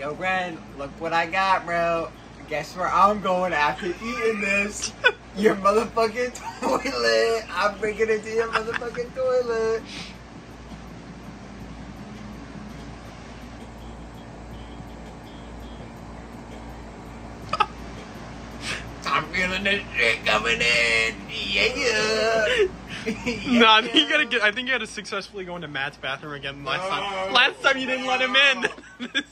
Yo, Ren, look what I got, bro. Guess where I'm going after eating this? Your motherfucking toilet. I'm bringing it to your motherfucking toilet. I'm feeling this shit coming in. Yeah. Nah, I think you gotta get. I think you gotta successfully go into Matt's bathroom again. Last time, last time you didn't let him in. this